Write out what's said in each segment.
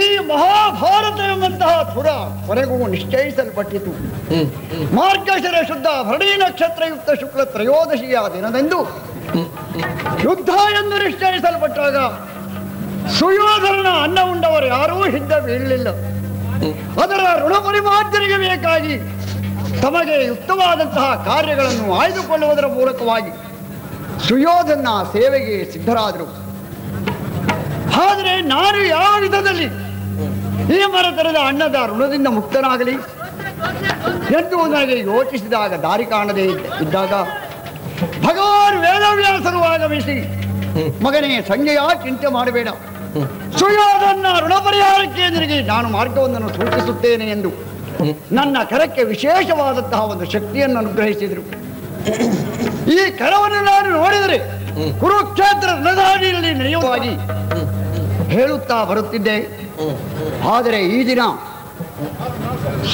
ಈ ಮಹಾಭಾರತ ಎಂಬಂತಹ ಪುರ ಕೊನೆಗೂ ನಿಶ್ಚಯಿಸಲ್ಪಟ್ಟಿತು. ಮಾರ್ಗಶರ ಮಾರ್ಗಶಿರ ಶುದ್ಧ ಭರಣಿ ನಕ್ಷತ್ರಯುಕ್ತ ಶುಕ್ಲ ತ್ರಯೋದಶಿಯ ದಿನದಂದು ಯುದ್ಧ ಎಂದು ನಿಶ್ಚಯಿಸಲ್ಪಟ್ಟಾಗ ಸುಯೋಧನ ಅನ್ನ ಉಂಡವರು ಯಾರೂ ಹಿಂದ ಬೀಳಲಿಲ್ಲ ಅದರ ಋಣ ಪರಿಮಾರ್ಜನೆಗೆ ಬೇಕಾಗಿ ತಮಗೆ ಯುಕ್ತವಾದಂತಹ ಕಾರ್ಯಗಳನ್ನು ಆಯ್ದುಕೊಳ್ಳುವುದರ ಮೂಲಕವಾಗಿ ಸುಯೋಧನ ಸೇವೆಗೆ ಸಿದ್ಧರಾದರು. ಆದರೆ ನಾನು ಯಾವ ವಿಧದಲ್ಲಿ ಈ ಮರ ತರದ ಅಣ್ಣದ ಋಣದಿಂದ ಮುಕ್ತನಾಗಲಿ ಎಂದು ನನಗೆ ಯೋಚಿಸಿದಾಗ ದಾರಿ ಕಾಣದೇ ಇದ್ದಾಗ ಭಗವಾನ್ ವೇದವ್ಯಾಸರು ಆಗಮಿಸಿ ಮಗನೇ, ಸಂಜೆಯ ಚಿಂತೆ ಮಾಡಬೇಡ. ಸುಯೋಧನ ಋಣ ಪರಿಹಾರಕ್ಕೆ ನಿನಗೆ ನಾನು ಮಾರ್ಗವೊಂದನ್ನು ಸೂಚಿಸುತ್ತೇನೆ ಎಂದು ನನ್ನ ಕರಕ್ಕೆ ವಿಶೇಷವಾದಂತಹ ಒಂದು ಶಕ್ತಿಯನ್ನು ಅನುಗ್ರಹಿಸಿದರು. ಈ ಕರವನ್ನು ನಾನು ನೋಡಿದರೆ ಕುರುಕ್ಷೇತ್ರ ರಣಧಾಡಿಯಲ್ಲಿ ನಡೆಯುವಾಗಿ ಹೇಳುತ್ತಾ ಬರುತ್ತಿದ್ದೆ. ಆದರೆ ಈ ದಿನ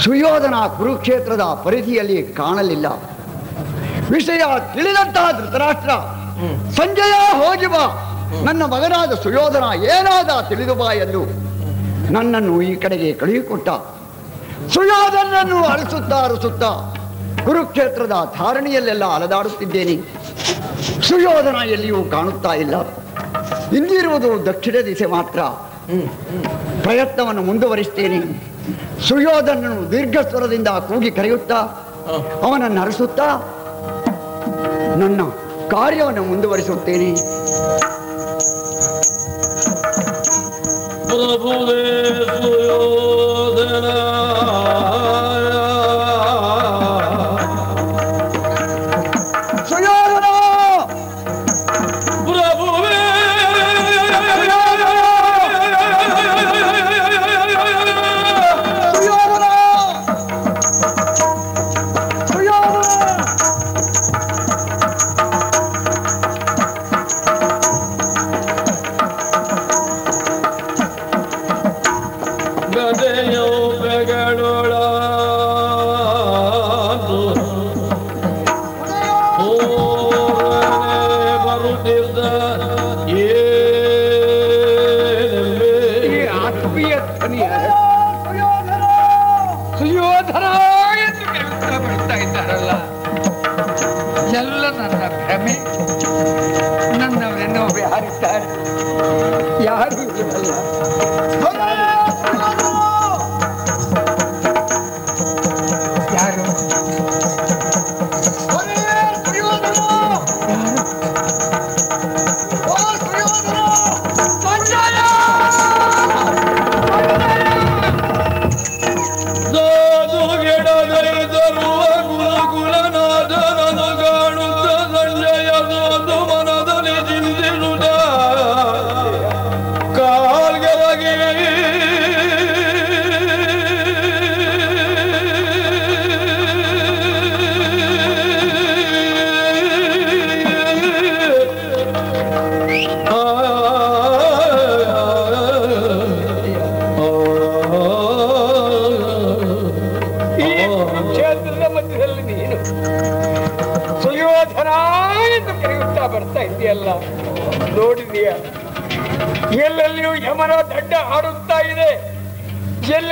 ಸುಯೋಧನ ಕುರುಕ್ಷೇತ್ರದ ಪರಿಧಿಯಲ್ಲಿ ಕಾಣಲಿಲ್ಲ. ವಿಷಯ ತಿಳಿದಂತಹ ಧೃತರಾಷ್ಟ್ರ, ಸಂಜಯ ಹೋಗಿ ಬಾ ನನ್ನ ಮಗನಾದ ಸುಯೋಧನ ಏನಾದ ತಿಳಿದು ಬಾ ಎಂದು ನನ್ನನ್ನು ಈ ಕಡೆಗೆ ಕಳುಹಿಕೊಟ್ಟ. ಸುಯೋಧನನ್ನು ಅರಸುತ್ತಾ ಅರಸುತ್ತಾ ಕುರುಕ್ಷೇತ್ರದ ಧಾರಣಿಯಲ್ಲೆಲ್ಲ ಅಲದಾಡುತ್ತಿದ್ದೇನೆ. ಸುಯೋಧನ ಎಲ್ಲಿಯೂ ಕಾಣುತ್ತಾ ಇಲ್ಲ. ಇಂದಿರುವುದು ದಕ್ಷಿಣ ದಿಸೆ ಮಾತ್ರ. ಪ್ರಯತ್ನವನ್ನು ಮುಂದುವರಿಸ್ತೇನೆ. ಸುಯೋಧನನು ದೀರ್ಘ ಸ್ವರದಿಂದ ಕೂಗಿ ಕರೆಯುತ್ತಾ ಅವನನ್ನು ಅರಸುತ್ತಾ ನನ್ನ ಕಾರ್ಯವನ್ನು ಮುಂದುವರಿಸುತ್ತೇನೆ. ಪ್ರಭುದೇ ಸುಯೋಧನ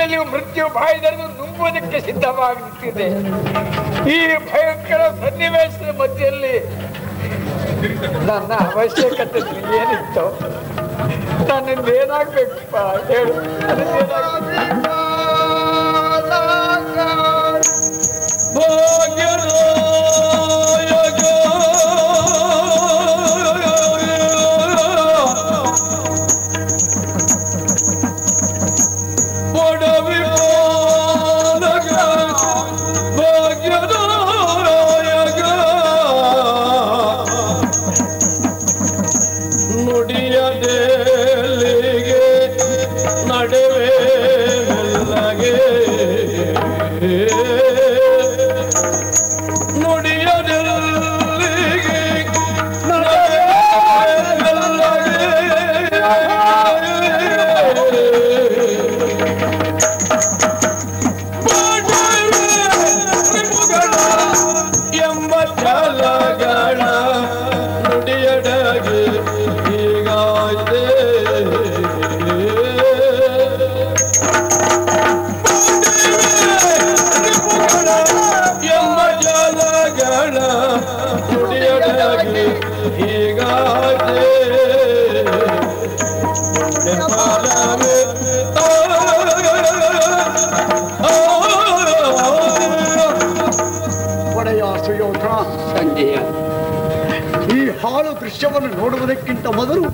ಎಲ್ಲೆಲ್ಲಿಯೂ ಮೃತ್ಯು ಬಾಯ್ದರೆ ನುಂಗುವುದಕ್ಕೆ ಸಿದ್ಧವಾಗುತ್ತಿದೆ ಈ ಭಯಂಕರ ಸನ್ನಿವೇಶದ ಮಧ್ಯದಲ್ಲಿ ನನ್ನ ಅವಶ್ಯಕತೆ ಏನಿತ್ತು ನನ್ನಿಂದ ಏನಾಗ್ಬೇಕಪ್ಪ ಹೇಳು. ನೋಡುವುದಕ್ಕಿಂತ ಮೊದಲು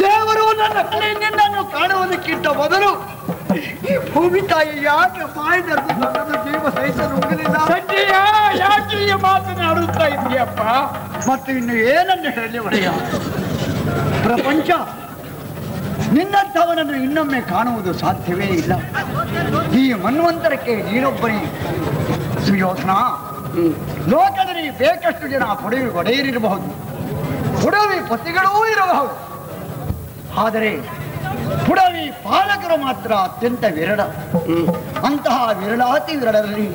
ದೇವರು ನನ್ನ ಕಡೆ ನಿನ್ನನ್ನು ಕಾಣುವುದಕ್ಕಿಂತ ಮೊದಲು ಈ ಭೂಮಿ ತಾಯಿ ಯಾಕೆ ಮಾಯದದ್ದು ನನ್ನನ್ನು ಜೀವ ಸಹಿಸಲು ಹೋಗಲಿಲ್ಲ? ಯಾಕೆ ಮಾತನಾಡುತ್ತಾ ಇದೆಯಪ್ಪ ಮತ್ತು ಇನ್ನು ಏನನ್ನು ಹೇಳಿ ಒಡೆಯ? ಪ್ರಪಂಚ ನಿನ್ನಂಥವನನ್ನು ಇನ್ನೊಮ್ಮೆ ಕಾಣುವುದು ಸಾಧ್ಯವೇ ಇಲ್ಲ. ಈ ಮನ್ವಂತರಕ್ಕೆ ನೀನೊಬ್ಬರಿ ಸುಯೋಧನ ಲೋಕದಲ್ಲಿ ಬೇಕಷ್ಟು ಜನ ಪಡೆಯು ಒಡೆಯರಿರಬಹುದು. ಪುಡವಿ ಪತಿಗಳೂ ಇರಬಹುದು. ಆದರೆ ಪುಡವಿ ಪಾಲಕರು ಮಾತ್ರ ಅತ್ಯಂತ ವಿರಳ. ಅಂತಹ ವಿರಳಾತಿ ವಿರಳರಲ್ಲಿ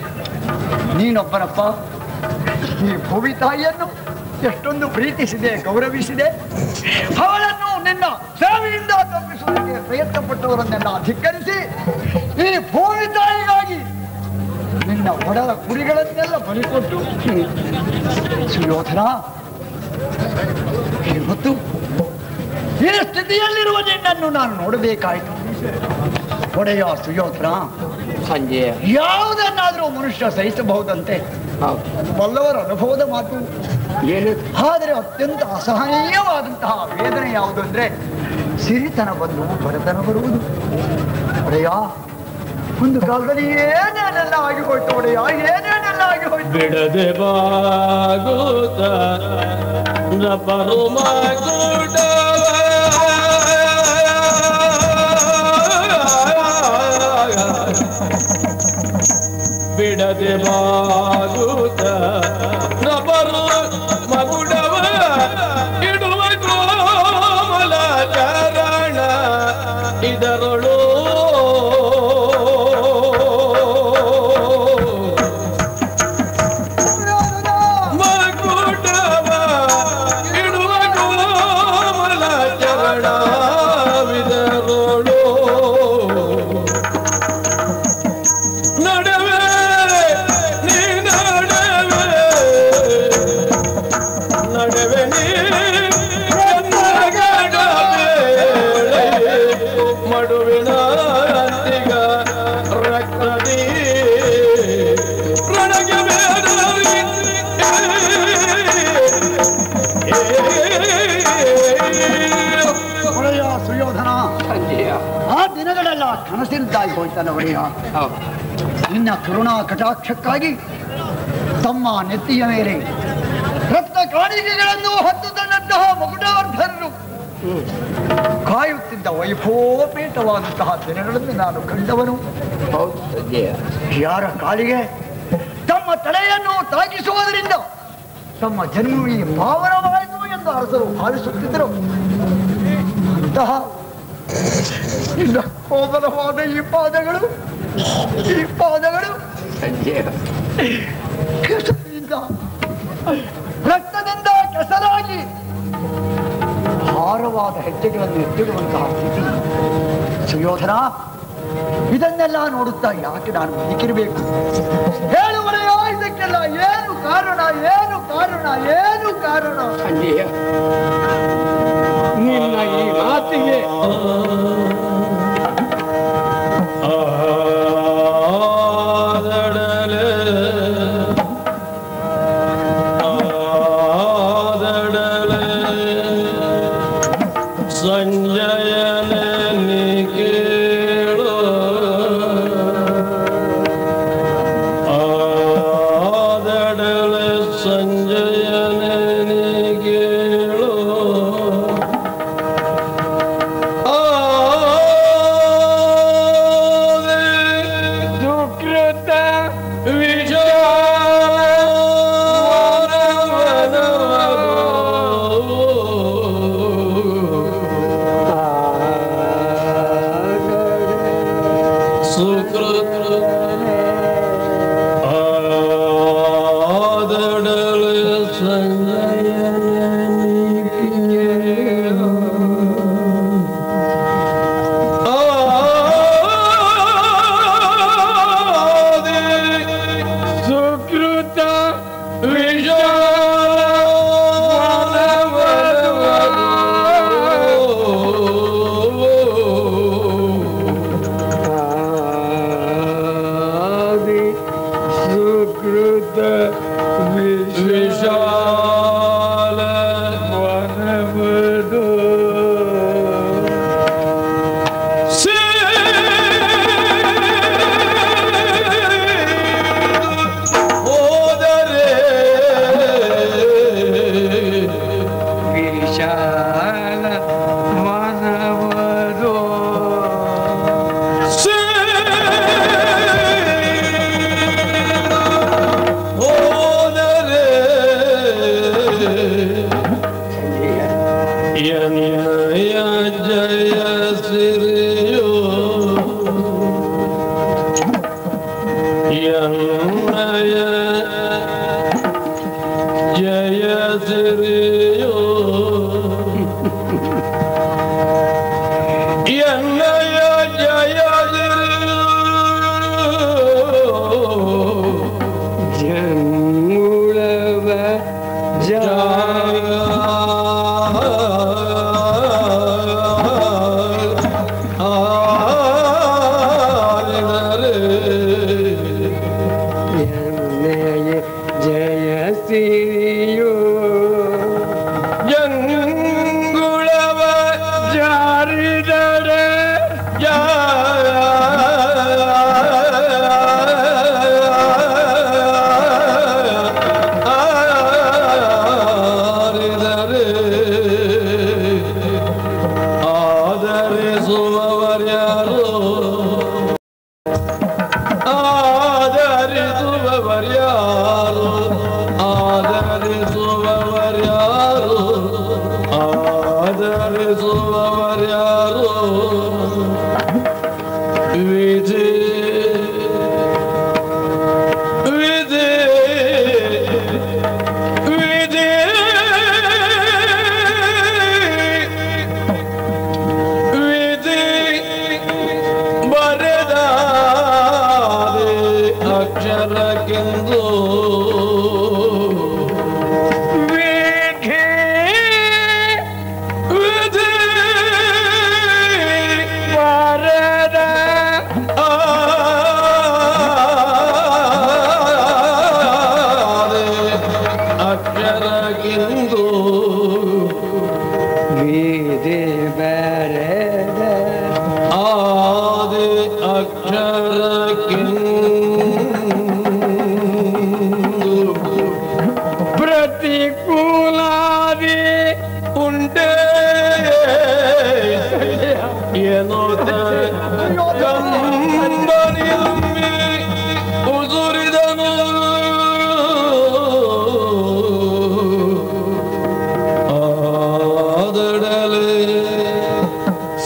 ನೀನೊಬ್ಬನಪ್ಪ, ಈ ಭೂಮಿ ತಾಯಿಯನ್ನು ಎಷ್ಟೊಂದು ಪ್ರೀತಿಸಿದೆ, ಗೌರವಿಸಿದೆ. ಅವಳನ್ನು ನಿನ್ನ ಸೇವೆಯಿಂದ ತಪ್ಪಿಸುವುದಕ್ಕೆ ಪ್ರಯತ್ನ ಪಟ್ಟವರನ್ನೆಲ್ಲ ಧಿಕ್ಕರಿಸಿ, ಈ ಭೂಮಿ ತಾಯಿಗಾಗಿ ನಿನ್ನ ಒಡದ ಕುರಿಗಳನ್ನೆಲ್ಲ ಬಲಿಕೊಟ್ಟು, ಸುಯೋಧನ ಇವತ್ತು ಈ ಸ್ಥಿತಿಯಲ್ಲಿರುವ ನಿನ್ನನ್ನು ನಾನು ನೋಡಬೇಕಾಯಿತು. ಒಡೆಯ ಸುಯೋಧನ ಸಂಜೆ. ಯಾವುದನ್ನಾದರೂ ಮನುಷ್ಯ ಸಹಿಸಬಹುದಂತೆ. ಬಲ್ಲವರ ಅನುಭವದ ಮಾತು. ಏನು? ಆದರೆ ಅತ್ಯಂತ ಅಸಹನೀಯವಾದಂತಹ ವೇದನೆ ಯಾವುದು ಅಂದ್ರೆ ಸಿರಿತನ ಬಂದು ಬಡತನ ಬರುವುದು. ಒಡೆಯ ಒಂದು ಕಾಲದಲ್ಲಿ ಏನೇನೆಲ್ಲ ಆಗಿ ಹೋಯ್ತು ಒಡೆಯ ಏನೇನೆಲ್ಲ ಆಗಿ ಹೋಯ್ತು ಬಿಡದೆ ಬಾಗುತ್ತ ಪರಮಗುಡ ಬಿಡದೆ ಬಾಗುತ್ತ ನಬರು ಮಗುಡವ ನಿನ್ನ ಕರುಣಾ ಕಟಾಕ್ಷಕ್ಕಾಗಿ ತಮ್ಮ ನೆತ್ತಿಯ ಮೇಲೆ ರಕ್ತ ಕಾಣಿಕೆಗಳನ್ನು ಹೊತ್ತು ತನ್ನಂತಹ ಮಗುಡವರ್ಧನರು ಕಾಯುತ್ತಿದ್ದ ವೈಭವಪೇತವಾದಂತಹ ದಿನಗಳನ್ನು ನಾನು ಕಂಡವನು. ಯಾರ ಕಾಲಿಗೆ ತಮ್ಮ ತಲೆಯನ್ನು ತಾಗಿಸುವುದರಿಂದ ತಮ್ಮ ಜನ್ಮವಿ ಪಾವನವಾಯಿತು ಎಂದು ಅರಸರು ಭಾವಿಸುತ್ತಿದ್ದರು ಅಂತಹ ಕೋಬಲವಾದ ಕೋಮಲವಾದ ಈ ಪಾದಗಳು ಈ ಪಾದಗಳು ಕೆಸರಿನಿಂದ ರಕ್ತದಿಂದ ಕೆಸರಾಗಿ ಭಾರವಾದ ಹೆಜ್ಜೆಗಳನ್ನು ಎತ್ತಿಡುವಂತಹ ಸ್ಥಿತಿ. ಸುಯೋಧನ ಇದನ್ನೆಲ್ಲ ನೋಡುತ್ತಾ ಯಾಕೆ ನಾನು ಬದುಕಿರಬೇಕು? ಹೇಳುವರೆಯ ಇದಕ್ಕೆಲ್ಲ ಏನು ಕಾರಣ ಏನು ಕಾರಣ ಏನು ಕಾರಣ? ನಿನ್ನ ಈ ಮಾತಿಗೆ.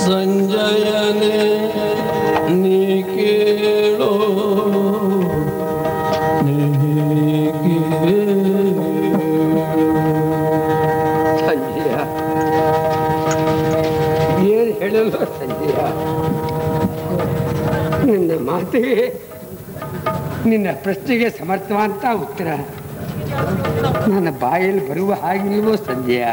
ಸಂಜಯನೇ ನೀ ಕೇಳೋ ಸಂಜಯ. ಏನು ಹೇಳಲ್ಲ ಸಂಜಯ? ನಿನ್ನ ಮಾತಿಗೆ ನಿನ್ನ ಪ್ರಶ್ನೆಗೆ ಸಮರ್ಥವಂತ ಉತ್ತರ. ನನ್ನ ಬಾಯಲ್ಲಿ ಬರುವ ಹಾಗಿಲ್ವೋ ಸಂಜಯ?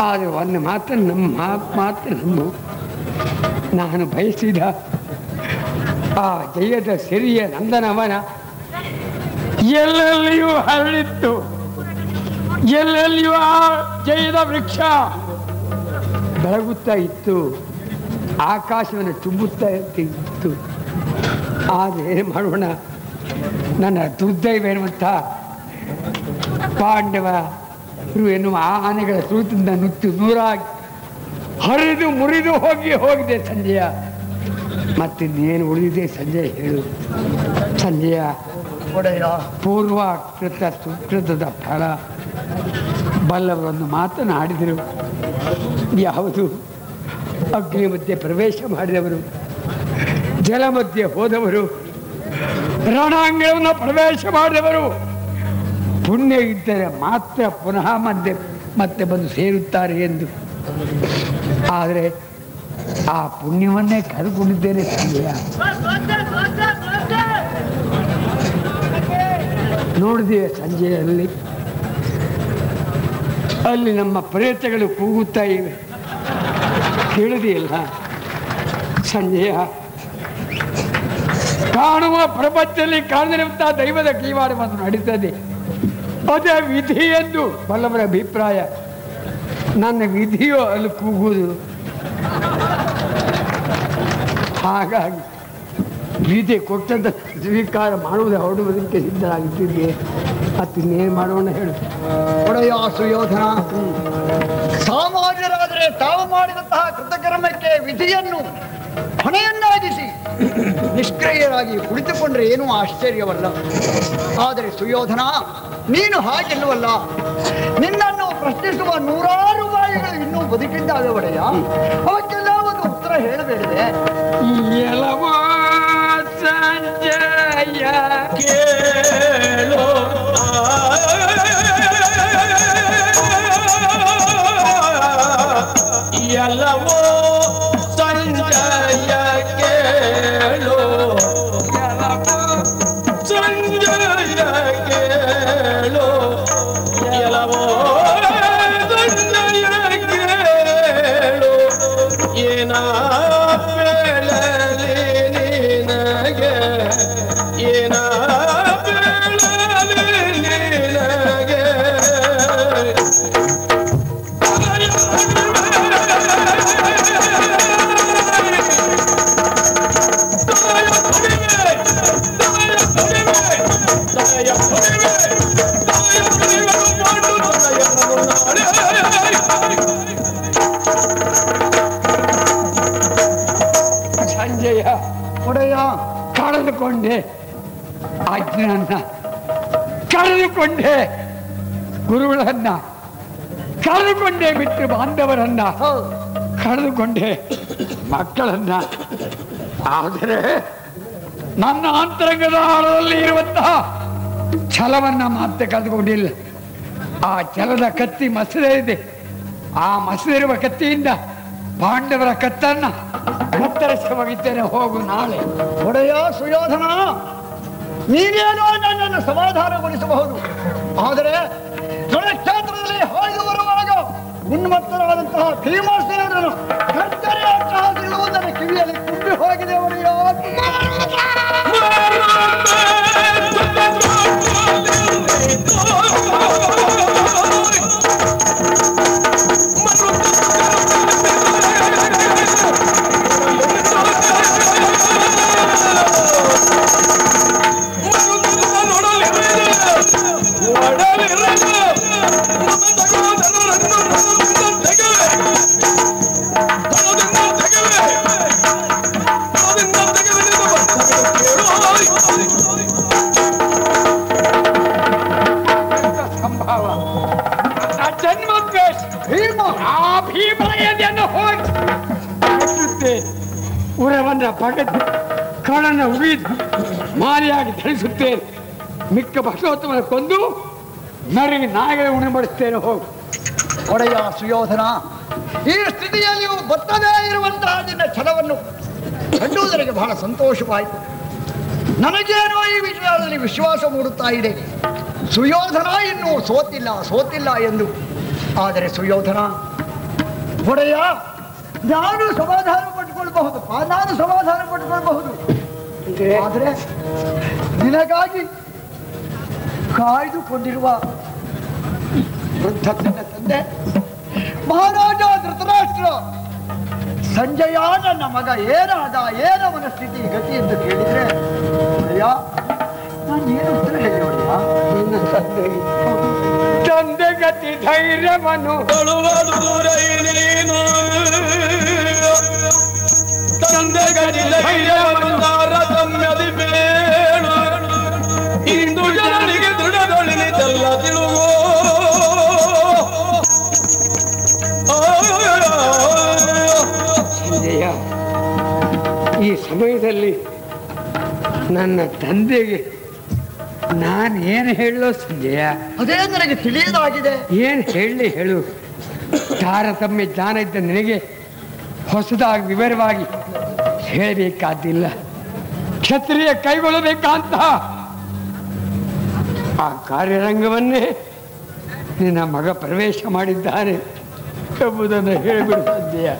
ಆದರೆ ಒಂದು ಮಾತು ನಮ್ಮ ಮಾತು ಮಾತು ನಮ್ಮ ನಾನು ಬಯಸಿದ ಆ ಜಯದ ಸಿರಿಯ ನಂದನವನ ಎಲ್ಲೆಲ್ಲಿಯೂ ಹರಳಿತ್ತು. ಎಲ್ಲೆಲ್ಲಿಯೂ ಆ ಜಯದ ವೃಕ್ಷ ಬೆಳಗುತ್ತಾ ಇತ್ತು. ಆಕಾಶವನ್ನು ತುಂಬುತ್ತಾ ಇತ್ತು. ಆದರೆ ಏನು ಮಾಡೋಣ? ನನ್ನ ದುರ್ದೈವ ಎನ್ನುವಂಥ ಪಾಂಡವ ಇರು ಎನ್ನುವ ಆನೆಗಳ ಸೂತಿಂದ ನುಚ್ಚು ನೂರಾಗಿ ಹರಿದು ಮುರಿದು ಹೋಗಿ ಹೋಗಿದೆ ಸಂಜಯ. ಮತ್ತಿನ್ನೇನು ಉಳಿದಿದೆ ಸಂಜಯ ಹೇಳು. ಸಂಜಯ ಪೂರ್ವ ಕೃತ ಸುಕೃತದ ಫಲ. ಬಲ್ಲವರನ್ನು ಮಾತನಾಡಿದರು. ಯಾವುದು? ಅಗ್ನಿ ಮಧ್ಯೆ ಪ್ರವೇಶ ಮಾಡಿದವರು. ಜಲ ಮಧ್ಯೆ ಹೋದವರು. ರಣಾಂಗಣವನ್ನು ಪ್ರವೇಶ ಮಾಡಿದವರು. ಪುಣ್ಯ ಇದ್ದರೆ ಮಾತ್ರ ಪುನಃ ಮತ್ತೆ ಮತ್ತೆ ಬಂದು ಸೇರುತ್ತಾರೆ ಎಂದು. ಆದರೆ ಆ ಪುಣ್ಯವನ್ನೇ ಕರೆದುಕೊಂಡಿದ್ದೇನೆ ಸಂಜಯ ನೋಡಿದೆ ಸಂಜೆಯಲ್ಲಿ? ಅಲ್ಲಿ ನಮ್ಮ ಪ್ರೇತಗಳು ಕೂಗುತ್ತಾ ಇವೆ. ಕೇಳಿದೆಯಲ್ಲ ಸಂಜೆಯ? ಕಾಣುವ ಪ್ರಪಂಚದಲ್ಲಿ ಕಾಣದಿರುವಂತಹ ದೈವದ ಕೀವಾಡವನ್ನು ನಡೀತದೆ. ಅದೇ ವಿಧಿ ಎಂದು ಬಲ್ಲವರ ಅಭಿಪ್ರಾಯ, ನನ್ನ ವಿಧಿಯೋ ಅಲ್ಲಿ ಕೂಗುವುದು. ಹಾಗಾಗಿ ವಿಧಿ ಕೊಟ್ಟಂತ ಸ್ವೀಕಾರ ಮಾಡುವುದೇ ಹೊರಡುವುದಕ್ಕೆ ಮತ್ತು ಇನ್ನೇನು ಮಾಡೋಣ ಹೇಳು. ಒಡೆಯ ಸುಯೋಧನ, ಸಾಮಾನ್ಯರಾದರೆ ತಾವು ಮಾಡಿದಂತಹ ಕೃತಕರ್ಮಕ್ಕೆ ವಿಧಿಯನ್ನು, ಹೊಣೆಯನ್ನಾಗಿಸಿ ನಿಷ್ಕ್ರಿಯರಾಗಿ ಕುಳಿತುಕೊಂಡ್ರೆ ಏನೂ ಆಶ್ಚರ್ಯವಲ್ಲ. ಆದರೆ ಸುಯೋಧನ ನೀನು ಹಾಗೆಲ್ಲವಲ್ಲ ನಿನ್ನನ್ನು ಪ್ರಶ್ನಿಸುವ ನೂರಾರು ಬಾಯಿಗಳು ಇನ್ನೂ ಬದುಕಿದ್ದಾವೆ ಒಡೆಯ ಅವಕ್ಕೆಲ್ಲ ಒಂದು ಉತ್ತರ ಹೇಳಬೇಡಿದೆ. ಎಲವ ಸಂಜಯ ಕೇಳೋ ಎಲ್ಲವೋ ಕಳೆದುಕೊಂಡೆ ಗುರುಗಳನ್ನ ಕಳೆದುಕೊಂಡೆ ಬಿಟ್ಟು ಬಾಂಧವರನ್ನ ಕಳೆದುಕೊಂಡೆ ಮಕ್ಕಳನ್ನ. ಆದರೆ ನನ್ನ ಅಂತರಂಗದ ಆಳದಲ್ಲಿ ಇರುವಂತಹ ಛಲವನ್ನ ಮಾತ್ರ ಕಳೆದುಕೊಂಡಿಲ್ಲ. ಆ ಛಲದ ಕತ್ತಿ ಮಸದೇ ಇದೆ. ಆ ಮಸದಿರುವ ಕತ್ತಿಯಿಂದ ಪಾಂಡವರ ಕತ್ತನ್ನ ಕತ್ತರಿಸಿ ಒಗಿತೇನೆ ಹೋಗು ನಾಳೆ. ಒಡೆಯೋ ಸುಯೋಧನ, ನೀನೇನೋ ಸಮಾಧಾನಗೊಳಿಸಬಹುದು. ಆದರೆ ಕ್ಷೇತ್ರದಲ್ಲಿ ಹಾಯ್ದು ಬರುವಾಗ ಉನ್ಮತ್ತರಾದಂತಹ ಭೀಮಸೇನನು ಉರವನ್ನ ಪಡೆದು ಉಳಿದು ಮಾರಿಯಾಗಿ ಧರಿಸುತ್ತೇನೆ ಮಿಕ್ಕ ಭಕ್ತೋತ್ತಮನ ಕೊಂದು ನರಿಗೆ ನಾಯಿಗೆ ಉಣಬಡಿಸ್ತೇನೆ ಹೋಗು. ಒಡೆಯ ಸುಯೋಧನ, ಈ ಸ್ಥಿತಿಯಲ್ಲಿಯೂ ಬತ್ತದೇ ಇರುವಂತಹ ನಿನ್ನ ಛಲವನ್ನು ಕಂಡುವುದರಿಗೆ ಬಹಳ ಸಂತೋಷವಾಯಿತು. ನನಗೇನೋ ಈ ವಿಷಯದಲ್ಲಿ ವಿಶ್ವಾಸ ಮೂಡುತ್ತಾ ಇದೆ. ಸುಯೋಧನ ಇನ್ನೂ ಸೋತಿಲ್ಲ ಸೋತಿಲ್ಲ ಎಂದು. ಆದರೆ ಸುಯೋಧನ, ಒಡೆಯ, ನಾನು ಸಮಾಧಾನ ಪಟ್ಟುಕೊಳ್ಳಬಹುದು ಪಾ- ನಾನು ಸಮಾಧಾನ ಕೊಟ್ಟುಕೊಳ್ಬಹುದು ಆದರೆ ನಿನಗಾಗಿ ಕಾಯ್ದುಕೊಂಡಿರುವ ವೃದ್ಧ ತನ್ನ ತಂದೆ ಮಹಾರಾಜ ಧೃತರಾಷ್ಟ್ರ ಸಂಜಯ ನನ್ನ ಮಗ ಏನಾದ ಏನವನ ಸ್ಥಿತಿ ಗತಿ ಎಂದು ಕೇಳಿದ್ರೆ ಅಯ್ಯ ನಾನು ಏನು ಉತ್ತರ ಹೇಳಿ ಒಡೆಯ ನಿನ್ನ ತಂದೆಗೆ ತಂದೆ ಗತಿ ಧೈರ್ಯವನ್ನು. ಕೊಳುವುದು ದೂರ ನೀನು. ತಂದೆ ಗಡಿಲ ತಮ್ಮದಿ ಬೇಡ. ಇಂದು ಜನರಿಗೆ ದೃಢಗೊಳಿದೆಲ್ಲ ತಿಳುವೋ. ಸಂಜಯ ಈ ಸಮಯದಲ್ಲಿ ನನ್ನ ತಂದೆಗೆ ನಾನು ಏನು ಹೇಳೋ ಸಂಜಯ? ಅದೇ ನನಗೆ ತಿಳಿಯದಾಗಿದೆ? ಏನು ಹೇಳಿ ಹೇಳು. ತಾರತಮ್ಯ ಜ್ಞಾನ ಇದ್ದ ನಿನಗೆ ಹೊಸದಾಗಿ, ವಿವರವಾಗಿ ಹೇಳಬೇಕಾದಿಲ್ಲ. ಕ್ಷತ್ರಿಯ ಕೈಗೊಳ್ಳಬೇಕಂತ ಆ ಕಾರ್ಯರಂಗವನ್ನೇ ನಿನ್ನ ಮಗ ಪ್ರವೇಶ ಮಾಡಿದ್ದಾನೆ ಎಂಬುದನ್ನು ಹೇಳಿಬಿಡು, ಸಾಧ್ಯ.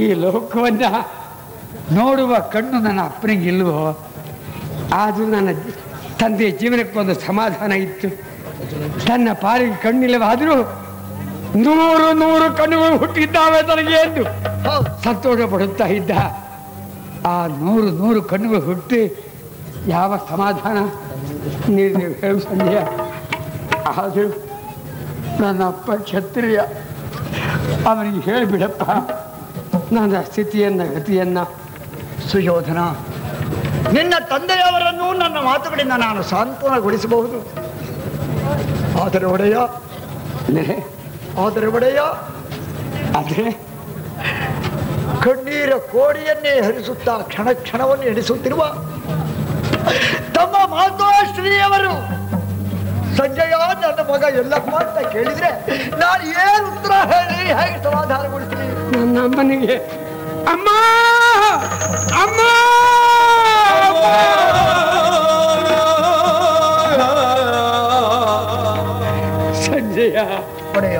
ಈ ಲೋಕವನ್ನ ನೋಡುವ ಕಣ್ಣು ನನ್ನ ಅಪ್ಪನಿಗಿಲ್ವೋ? ಆದರೂ ನನ್ನ ತಂದೆಯ ಜೀವನಕ್ಕೊಂದು ಸಮಾಧಾನ ಇತ್ತು. ತನ್ನ ಪಾಲಿಗೆ ಕಣ್ಣಿಲ್ಲವಾದರೂ ನೂರು ನೂರು ಕಣ್ಣುಗಳು ಹುಟ್ಟಿದ್ದಾವೆ ತನಗೆ ಎಂದು ಸಂತೋಷ ಪಡುತ್ತಾ ಇದ್ದ ಆ ನೂರು ನೂರು ಕಣ್ಣುಗಳು ಹುಟ್ಟಿ ಯಾವ ಸಮಾಧಾನ? ನೀನು ನೀವು ಹೇಳು ಸಂಜಯ ಆದರೂ ನನ್ನ ಅಪ್ಪ ಕ್ಷತ್ರಿಯ. ಅವನಿಗೆ ಹೇಳಿಬಿಡಪ್ಪ ನನ್ನ ಸ್ಥಿತಿಯನ್ನ ಗತಿಯನ್ನ. ಸುಯೋಧನ ನಿನ್ನ ತಂದೆಯವರನ್ನು ನನ್ನ ಮಾತುಗಳಿಂದ ನಾನು ಸಾಂತ್ವನಗೊಳಿಸಬಹುದು ಆದರೆ ಒಡೆಯ ಆದರೆ ಒಡೆಯ ಆದರೆ ಕಣ್ಣೀರ ಕೋಡಿಯನ್ನೇ ಹರಿಸುತ್ತಾ ಕ್ಷಣ ಕ್ಷಣವನ್ನು ಎಣಿಸುತ್ತಿರುವ ತಮ್ಮ ಮಾತೋಶ್ರೀಯವರು. ಸಂಜಯ, ನನ್ನ ಮಗ ಎಲ್ಲ ಅಂತ ಕೇಳಿದ್ರೆ ನಾನು ಏನು ಉತ್ತರ ಹೇಳಿ, ಹೇಗೆ ಸಮಾಧಾನಗೊಳಿಸ್ತೀನಿ? ನನ್ನ ಅಮ್ಮನಿಗೆ, ಅಮ್ಮ! ಅಮ್ಮ! ಸಂಜಯ ಒಡೆಯ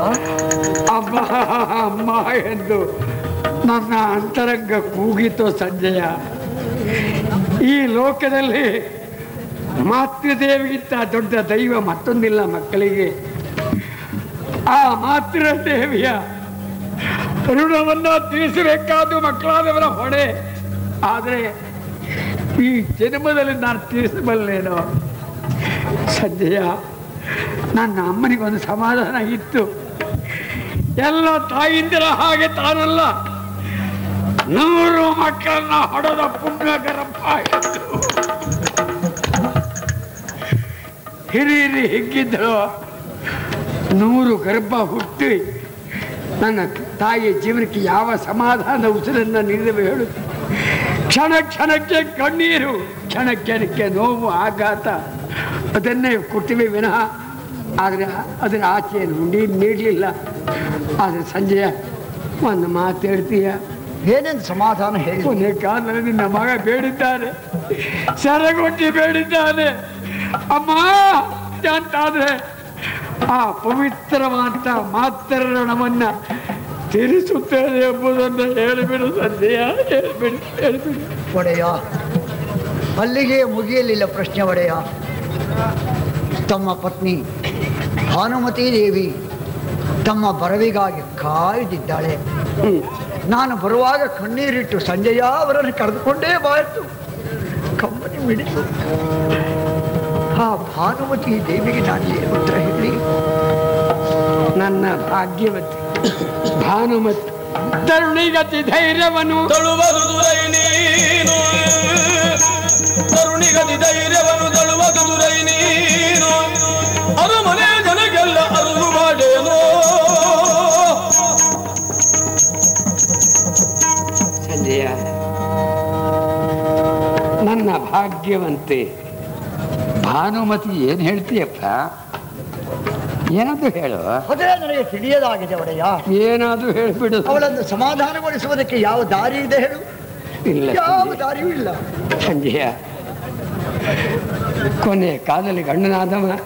ಅಮ್ಮ ಅಮ್ಮ ಎಂದು ನನ್ನ ಅಂತರಂಗ ಕೂಗಿತು ಸಂಜಯ. ಈ ಲೋಕದಲ್ಲಿ ಮಾತೃದೇವಿಗಿಂತ ದೊಡ್ಡ ದೈವ ಮತ್ತೊಂದಿಲ್ಲ ಮಕ್ಕಳಿಗೆ. ಆ ಮಾತೃದೇವಿಯ ಋಣವನ್ನು ತೀರಿಸಬೇಕಾದ್ದು ಮಕ್ಕಳಾದವರ ಹೊಣೆ. ಆದರೆ ಈ ಜನ್ಮದಲ್ಲಿ ನಾನು ತೀರಿಸಬಲ್ಲೇನೋ? ಸಂಜಯ ನನ್ನ ಅಮ್ಮನಿಗೊಂದು ಸಮಾಧಾನ ಇತ್ತು. ಎಲ್ಲ ತಾಯಿಂದಿರ ಹಾಗೆ ತಾನಲ್ಲ. ನೂರು ಮಕ್ಕಳನ್ನ ಹೊಡೆದ ಪುಣ್ಯಗರಪ್ಪ ಹಿರಿಯರಿ ಹಿಗ್ಗಿದ್ದಳು. ನೂರು ಗರ್ಭ ಹುಟ್ಟಿ ನನ್ನ ತಾಯಿಯ ಜೀವನಕ್ಕೆ ಯಾವ ಸಮಾಧಾನ ಉಸಿರನ್ನ ನೀಡಿದವೆ ಹೇಳು. ಕ್ಷಣ ಕ್ಷಣಕ್ಕೆ ಕಣ್ಣೀರು, ಕ್ಷಣ ಕ್ಷಣಕ್ಕೆ ನೋವು, ಆಘಾತ. ಅದನ್ನೇ ಕೊಟ್ಟಿವೆ ವಿನಃ. ಆದರೆ ಅದರ ಆಚೆ ಉಂಡಿ ನೀಡಲಿಲ್ಲ. ಆದರೆ ಸಂಜಯ ಒಂದು ಮಾತು ಹೇಳ್ತೀಯ. ಏನೇನು ಸಮಾಧಾನ ಹೇಳಿ. ಕೊನೆ ಕಾಲದಲ್ಲಿ ನಿನ್ನ ಮಗ ಬೇಡಿದ್ದಾನೆ. ಸರಗೊಟ್ಟಿ ಬೇಡಿದ್ದಾನೆ. ಅಮ್ಮ ಅಂತಾದ್ರೆ ಆ ಪವಿತ್ರವಾದ ಮಾತರಣವನ್ನ ತಿಳಿಸುತ್ತೇನೆ ಎಂಬುದನ್ನು ಹೇಳಿಬಿಡು ಸಂಜಯ. ಹೇಳಿಬಿಡು ಹೇಳಿಬಿಡು. ಒಡೆಯ ಅಲ್ಲಿಗೆ ಮುಗಿಯಲಿಲ್ಲ ಪ್ರಶ್ನೆ ಒಡೆಯ. ತಮ್ಮ ಪತ್ನಿ ಭಾನುಮತಿ ದೇವಿ ತಮ್ಮ ಬರವಿಗಾಗಿ ಕಾಯ್ದಿದ್ದಾಳೆ ನಾನು ಬರುವಾಗ ಕಣ್ಣೀರಿಟ್ಟು ಸಂಜಯ ಅವರನ್ನು ಕರೆದುಕೊಂಡೇ ಬಾಯಿತು ಕಂಬನಿ ಮಿಡಿತು ಆ ಭಾನುಮತಿ ದೇವಿಗೆ ನಾನು ಏನು ಉತ್ತರ ಹೇಳಿ? ನನ್ನ ಭಾಗ್ಯವತಿ ಭಾನುಮತಿ ತರುಣಿಗತಿ ಧೈರ್ಯವನ್ನು ತಳುವ ನೀನು. ತರುಣಿಗತಿ ಧೈರ್ಯವನ್ನು ತಳುವುದು ದುರೈ ನೀನು ಅರಮನೆ ಜನಗೆಲ್ಲ ಅರಿವು ಮಾಡೇನು? ಸಂಜಯ ನನ್ನ ಭಾಗ್ಯವಂತೆ ಭಾನುಮತಿ ಏನು ಹೇಳ್ತೀಯಪ್ಪ? ಏನಾದ್ರು ಹೇಳು. ನನಗೆ ತಿಳಿಯದಾಗಿದೆ ಒಡೆಯ. ಏನಾದ್ರು ಹೇಳ್ಬಿಡು. ಅವಳನ್ನು ಸಮಾಧಾನಗೊಳಿಸುವುದಕ್ಕೆ ಯಾವ ದಾರಿ ಇದೆ ಹೇಳು? ಇಲ್ಲ ಯಾವ ದಾರಿಯೂ ಇಲ್ಲ. ಸಂಜಯ ಕೊನೆ ಕಾಲದಲ್ಲಿ ಗಂಡನಾದವ.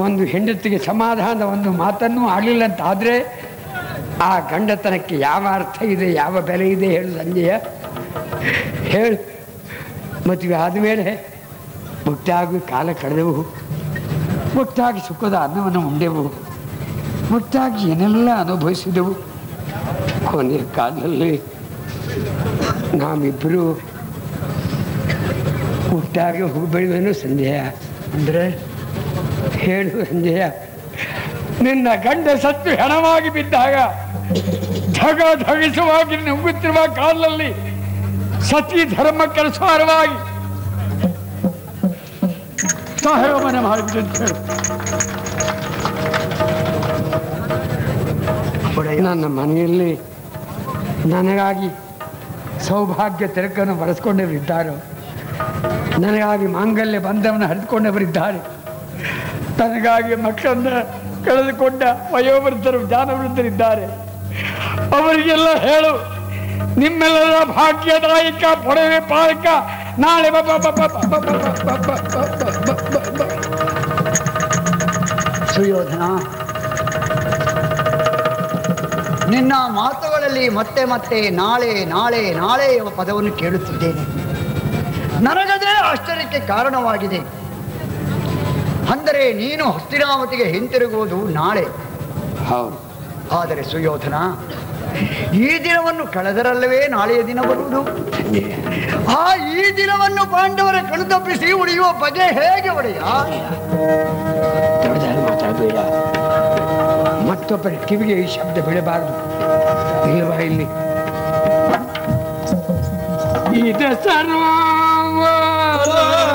ಒಂದು ಹೆಂಡತಿಗೆ ಸಮಾಧಾನದ ಒಂದು ಮಾತನ್ನು ಆಡಲಿಲ್ಲ ಅಂತ ಆದರೆ ಆ ಗಂಡತನಕ್ಕೆ ಯಾವ ಅರ್ಥ ಇದೆ, ಯಾವ ಬೆಲೆ ಇದೆ ಹೇಳು ಸಂಜೆಯ. ಹೇಳು. ಮದುವೆ ಆದಮೇಲೆ ಮುಕ್ತಾಗಿ ಕಾಲ ಕಳೆದೆವು. ಮುಕ್ತಾಗಿ ಸುಖದ ಅನ್ನವನ್ನು ಉಂಡೆವು. ಮುಕ್ತಾಗಿ ಏನೆಲ್ಲ ಅನುಭವಿಸಿದೆವು. ಕೊನೆಯ ಕಾಲದಲ್ಲಿ ನಾವಿಬ್ಬರು ಹುಟ್ಟಾಗಿ ಬೆಳೆಯುವೆನು ಸಂದೇಹ ಅಂದ್ರೆ ಹೇಳು ಸಂದೇಹ ನಿನ್ನ ಗಂಡ ಸತ್ತು ಹೆಣವಾಗಿ ಬಿದ್ದಾಗ ಧಗ ಧಗಿಸುವಾಗಿ ನುಗ್ಗುತ್ತಿರುವ ಕಾಲಲ್ಲಿ ಸತಿ ಧರ್ಮ ಸಾರವಾಗಿ ಸಾಹವನ ಮಾಡಿಬಿಟ್ಟು ನನ್ನ ಮನೆಯಲ್ಲಿ ನನಗಾಗಿ ಸೌಭಾಗ್ಯ ತೆರಕನ್ನು ಬಳಸ್ಕೊಂಡಿರಿದ್ದಾರೋ ನನಗಾಗಿ ಮಾಂಗಲ್ಯ ಬಂಧವನ್ನು ಹರಿದುಕೊಂಡವರಿದ್ದಾರೆ ತನಗಾಗಿ ಮಕ್ಕಳನ್ನು ಕಳೆದುಕೊಂಡ ವಯೋವೃದ್ಧರು ಜಾನವೃದ್ಧರಿದ್ದಾರೆ ಅವರಿಗೆಲ್ಲ ಹೇಳು ನಿಮ್ಮೆಲ್ಲರ ಭಾಗ್ಯದಾಯಕ ಪೊಡವೆ ಪಾಲಕ ನಾಳೆ ಸುಯೋಧನ ನಿನ್ನ ಮಾತುಗಳಲ್ಲಿ ಮತ್ತೆ ಮತ್ತೆ ನಾಳೆ ನಾಳೆ ನಾಳೆ ಎಂಬ ಪದವನ್ನು ಕೇಳುತ್ತಿದ್ದೇನೆ ಆಶ್ಚರ್ಯಕ್ಕೆ ಕಾರಣವಾಗಿದೆ. ಅಂದರೆ ನೀನು ಹಸ್ತಿನಾವತಿಗೆ ಹಿಂತಿರುಗುವುದು ನಾಳೆ. ಹೌದು. ಆದರೆ ಸುಯೋಧನ ಈ ದಿನವನ್ನು ಕಳೆದರಲ್ಲವೇ ನಾಳೆಯ ದಿನ ಬರುವುದು? ಆ ಈ ದಿನವನ್ನು ಪಾಂಡವರ ಕಣ್ತಪ್ಪಿಸಿ ಉಳಿಯುವ ಬಗೆ ಹೇಗೆ ಒಡೆಯ? ಮಾತಾಡಬೇಡ ಮತ್ತೊಬ್ಬರ ಕಿವಿಗೆ ಈ ಶಬ್ದ ಬೀಳಬಾರದು. ಇಲ್ಲವಾ ಇಲ್ಲಿ.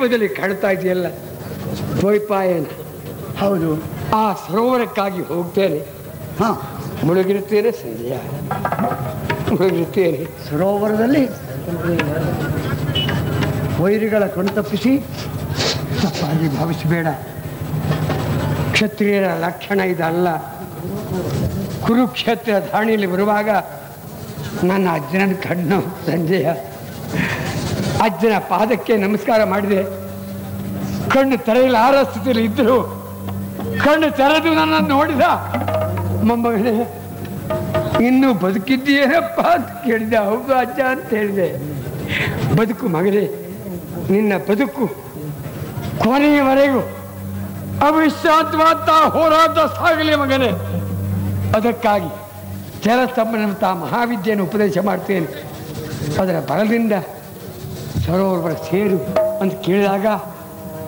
ಸಮೀಪದಲ್ಲಿ ಕಾಣ್ತಾ ಇದೆಯಲ್ಲ? ದ್ವೈಪಾಯನ. ಹೌದು. ಆ ಸರೋವರಕ್ಕಾಗಿ ಹೋಗ್ತೇನೆ. ಹಾ. ಮುಳುಗಿರುತ್ತೇನೆ ಸಂಜೆಯ. ಮುಳುಗಿರುತ್ತೇನೆ. ಸರೋವರದಲ್ಲಿ ವೈರಿಗಳ ಕಣ್ತಪ್ಪಿಸಿ ತಪ್ಪಾಗಿ ಭಾವಿಸಬೇಡ. ಕ್ಷತ್ರಿಯರ ಲಕ್ಷಣ ಇದಲ್ಲ. ಕುರುಕ್ಷೇತ್ರ ಧಾಣಿಯಲ್ಲಿ ಬರುವಾಗ ನನ್ನ ಅಜ್ಜನ ಕಣ್ಣು ಸಂಜೆಯ. ಅಜ್ಜನ ಪಾದಕ್ಕೆ ನಮಸ್ಕಾರ ಮಾಡಿದೆ. ಕಣ್ಣು ತೆರೆಯಲಾರ ಸ್ಥಿತಿಯಲ್ಲಿ ಇದ್ದರು ಕಣ್ಣು ತೆರೆದು ನನ್ನ ನೋಡಿದ ಮೊಮ್ಮಗನೇ, ಇನ್ನು ಬದುಕಿದ್ದೀಯೇನಪ್ಪ ಅಂತ ಕೇಳಿದೆ ಹೌದು ಅಜ್ಜ ಅಂತ ಹೇಳಿದೆ. ಬದುಕು ಮಗನೇ ನಿನ್ನ ಬದುಕು ಕೊನೆಯವರೆಗೂ ಅವಿಶ್ರಾಂತವಾದ ಹೋರಾಟ ಸಾಗಲಿ ಮಗನೇ. ಅದಕ್ಕಾಗಿ ಜಲಸ್ತಂಭನಂತ ಮಹಾವಿದ್ಯೆಯನ್ನು ಉಪದೇಶ ಮಾಡ್ತೇನೆ. ಅದರ ಬಲದಿಂದ ಸರೋವರ ಸೇರು ಅಂತ ಕೇಳಿದಾಗ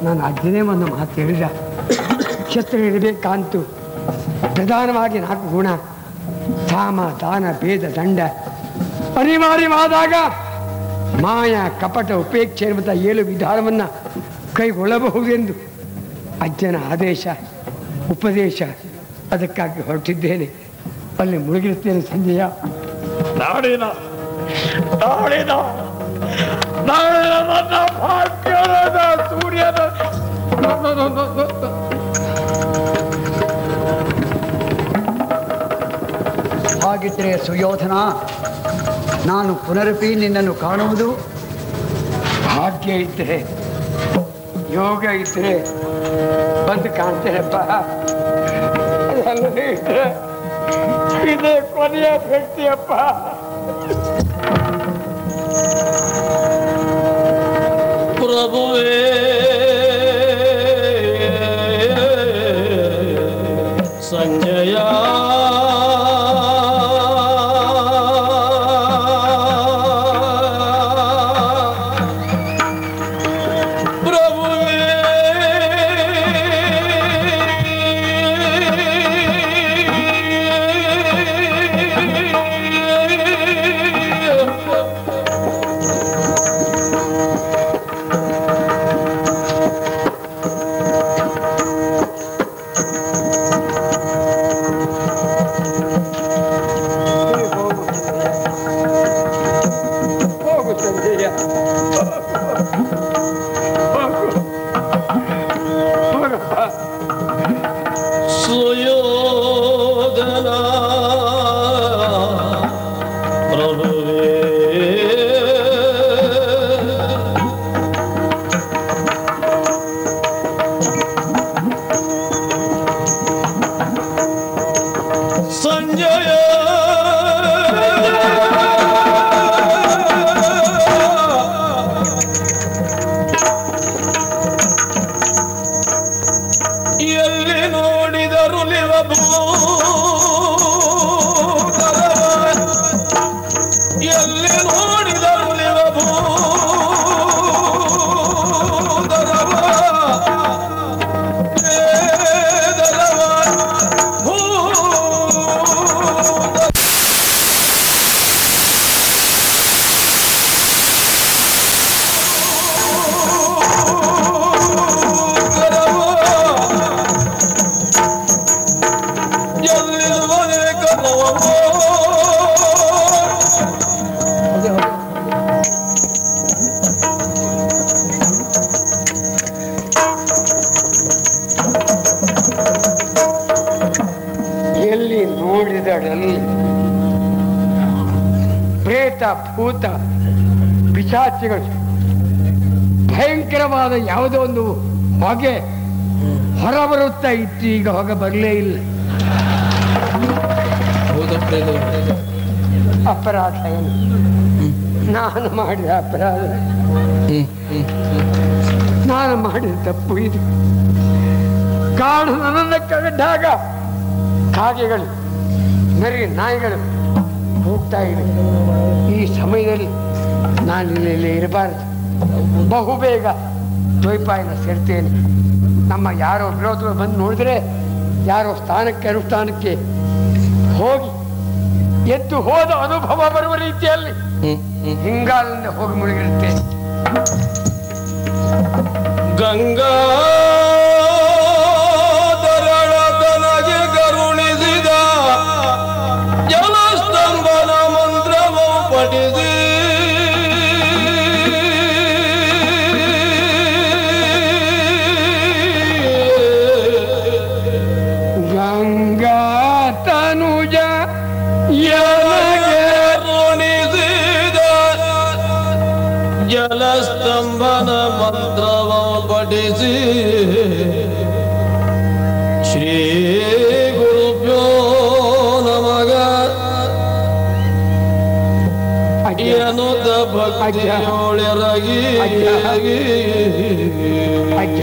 ನಾನು ಅಜ್ಜನೇ ಒಂದು ಮಾತು ಹೇಳಿದ. ಕ್ಷತ್ರ ಇರಬೇಕಂತು. ಪ್ರಧಾನವಾಗಿ ನಾಲ್ಕು ಗುಣ. ಸಾಮ ದಾನ, ಭೇದ, ದಂಡ. ಅನಿವಾರ್ಯವಾದಾಗ ಮಾಯ, ಕಪಟ, ಉಪೇಕ್ಷೆ ಎಂಬ ಏಳು ವಿಧಾನವನ್ನು ಕೈಗೊಳ್ಳಬಹುದೆಂದು ಅಜ್ಜನ ಆದೇಶ, ಉಪದೇಶ ಅದಕ್ಕಾಗಿ ಹೊರಟಿದ್ದೇನೆ. ಅಲ್ಲಿ ಮುಳುಗಿರುತ್ತೇನೆ ಸಂಜೆಯ. ಭಾಗ್ಯದ ಹಾಗಿದ್ರೆ ಸುಯೋಧನ, ನಾನು ಪುನರಪಿ ನಿನ್ನನ್ನು ಕಾಣುವುದು? ಭಾಗ್ಯ ಇದ್ರೆ, ಯೋಗ ಇದ್ರೆ ಬಂದು ಕಾಣ್ತೇನಪ್ಪ. ಇದೇ ಕೊನೆಯ ವ್ಯಕ್ತಿಯಪ್ಪ boy. ಭಯಂಕರವಾದ ಯಾವುದೋ ಒಂದು ಹೊಗೆ ಹೊರಬರುತ್ತಾ ಇತ್ತು, ಈಗ ಹೊಗೆ ಬರಲೇ ಇಲ್ಲ. ಅಪರಾಧ ಏನು? ನಾನು ಮಾಡಿದ ಅಪರಾಧ. ನಾನು ಮಾಡಿದ ತಪ್ಪು ಇದು. ಕಾಡು ನನ್ನ ಕಂಡಾಗ ಕಾಗೆಗಳು, ನರಿ ನಾಯಿಗಳು ಹೋಗ್ತಾ ಇದೆ ಈ ಸಮಯದಲ್ಲಿ ನಾನು ಇಲ್ಲಿ ಇರಬಾರದು. ಬಹುಬೇಗ ದ್ವೈಪಾಯನ ಸೇರ್ತೇನೆ ನಮ್ಮ ಯಾರೋ ವಿರೋಧಗಳು ಬಂದು ನೋಡಿದ್ರೆ ಯಾರೋ ಸ್ಥಾನಕ್ಕೆ ಅನುಷ್ಠಾನಕ್ಕೆ ಹೋಗಿ ಎದ್ದು ಹೋದ ಅನುಭವ ಬರುವ ರೀತಿಯಲ್ಲಿ ಹಿಂಗಾಲಿಂದ ಹೋಗಿ ಮುಳುಗಿರುತ್ತೆ. ಗಂಗಾಧರಳ ಭಕ್ತಿಯೊಳೆರಗಿ ಅಜ್ಜ.